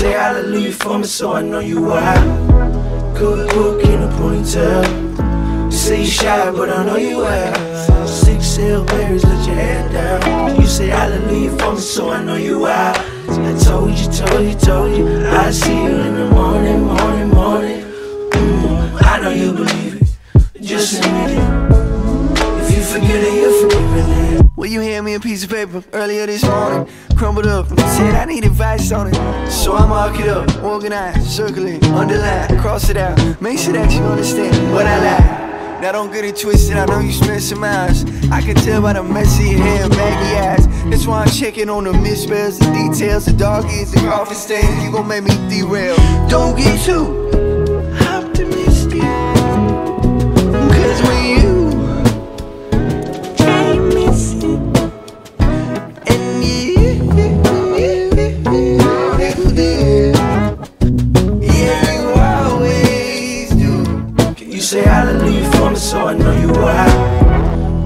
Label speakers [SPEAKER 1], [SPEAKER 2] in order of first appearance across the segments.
[SPEAKER 1] say hallelujah for me, so I know you why. Good book in a ponytail. You say you shy, but I know you are. Six Hail Marys, let your head down. You say hallelujah for me, so I know you why. I told you, told you, told you. I see you in the morning, morning, morning. Mm, I know you believe it. Just admit it. If you forget it, you're forgiven.
[SPEAKER 2] Well, you hand me a piece of paper? Earlier this morning, crumbled up, and said I need advice on it. So I mark it up, organize, circle it, underline, cross it out, make sure that you understand what I like. Now don't get it twisted, I know you spent some hours I can tell by the messy hair and baggy eyes. That's why I'm checking on the misspells, the details, the doggies, the coffee stains. You gon' make me derail. Don't get too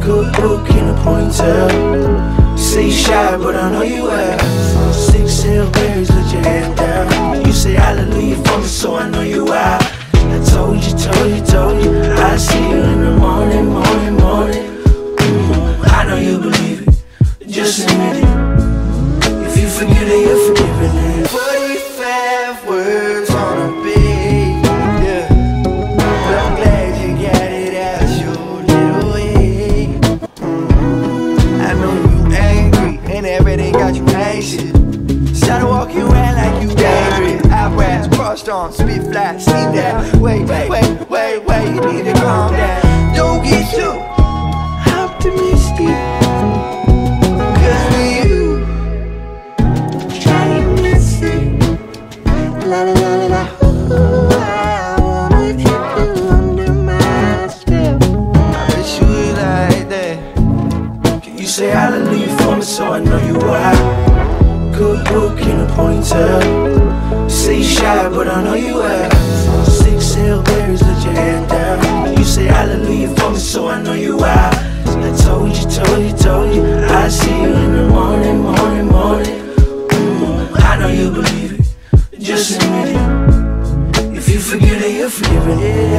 [SPEAKER 1] Good book a ponytail. You say you shy, but I know you are. Six Hail Marys, let your head down. You say hallelujah for me, so I know you are. I told you, told you, told you. I see you in the morning, morning, morning. Mm, I know you believe it. Just admit it. If you forget it, you're forgiven it.
[SPEAKER 2] 45 words Started walking around like you dangerous. Eyebrows crossed on, spit flat, steam down. Wait, wait, wait, wait, wait, you need to calm down. Don't get too optimistic. Cause you, trying to see. La la la la la. I wanna you under my spell. I wish you were like that.
[SPEAKER 1] Can you say hallelujah for me, so I know you why. Good book in a. Say you shy, but I know you are. Six Marys, let your head down. You say hallelujah for me, so I know you are. I told you, told you, told you. I see you in the morning, morning, morning. Mm, I know you believe it. Just admit it. If you forget it, you're forgiven. Yeah.